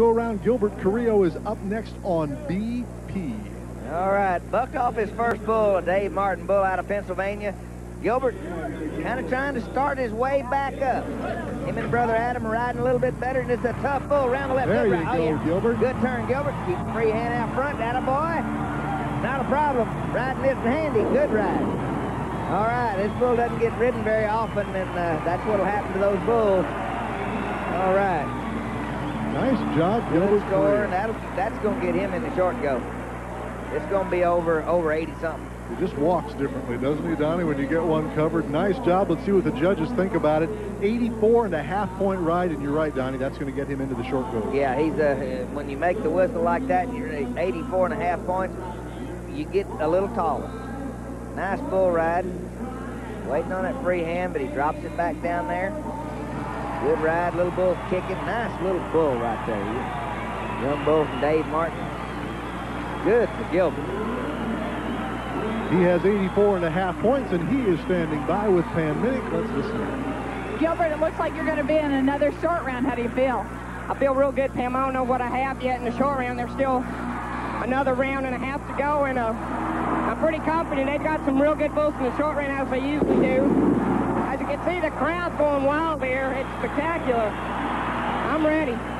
Go around. Gilbert Carrillo is up next on BP. All right, buck off his first bull, a Dave Martin bull out of Pennsylvania. Gilbert kind of trying to start his way back up. Him and brother Adam are riding a little bit better, and it's a tough bull around the left. There you ride. go, oh, yeah. Gilbert. Good turn, Gilbert. Keep free hand out front. That a boy. Not a problem. Riding this handy. Good ride. All right, this bull doesn't get ridden very often, and uh, that's what'll happen to those bulls. All right. Good Gilbert score, and that'll, that's going to get him in the short go. It's going to be over over 80 something. He just walks differently, doesn't he, Donnie, when you get one covered? Nice job. Let's see what the judges think about it. 84 and a half point ride, and you're right, Donnie, that's going to get him into the short go. Yeah, he's uh, when you make the whistle like that, and you're 84 and a half points, you get a little taller. Nice bull ride. Waiting on that free hand, but he drops it back down there. Good ride, little bull kicking. Nice little bull right there. Young bull from Dave Martin. Good for Gilbert. He has 84 and a half points, and he is standing by with Pam Minick. Let's listen. Gilbert, it looks like you're going to be in another short round. How do you feel? I feel real good, Pam. I don't know what I have yet in the short round. There's still another round and a half to go, and uh, I'm pretty confident they've got some real good bulls in the short round, as they usually do. See, the crowd's going wild here. It's spectacular. I'm ready.